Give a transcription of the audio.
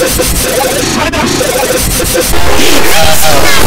Shut up!